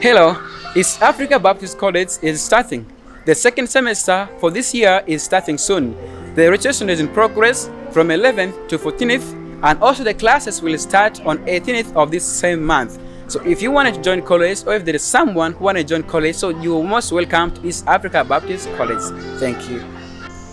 Hello, East Africa Baptist College is starting. The second semester for this year is starting soon. The registration is in progress from 11th to 14th and also the classes will start on 18th of this same month. So if you want to join college or if there is someone who want to join college, so you are most welcome to East Africa Baptist College. Thank you.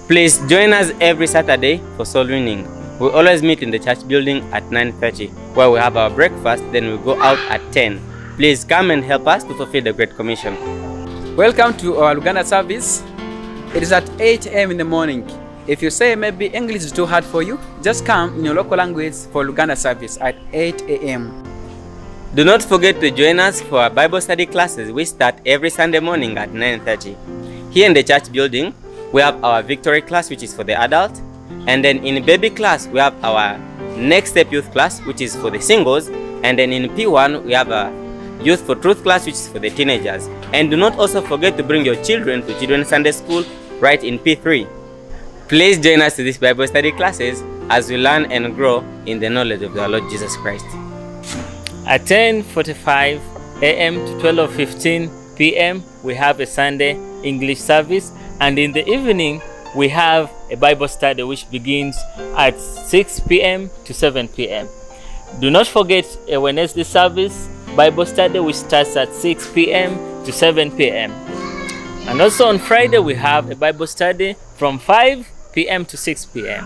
Please join us every Saturday for soul winning. We always meet in the church building at 9.30 where we have our breakfast, then we go out at 10. Please come and help us to fulfill the Great Commission. Welcome to our Luganda service. It is at 8 a.m. in the morning. If you say maybe English is too hard for you, just come in your local language for Luganda service at 8 a.m. Do not forget to join us for our Bible study classes. We start every Sunday morning at 9.30. Here in the church building, we have our victory class, which is for the adult. And then in baby class, we have our next step youth class, which is for the singles. And then in P1, we have a youth for truth class, which is for the teenagers. And do not also forget to bring your children to Children's Sunday School right in P3. Please join us to these Bible study classes as we learn and grow in the knowledge of our Lord Jesus Christ. At 10:45 a.m. to 12:15 p.m. we have a Sunday English service and in the evening we have a Bible study which begins at 6 p.m. to 7 p.m. Do not forget a Wednesday service Bible study which starts at 6 p.m. to 7 p.m. And also on Friday we have a Bible study from 5 p.m. to 6 p.m.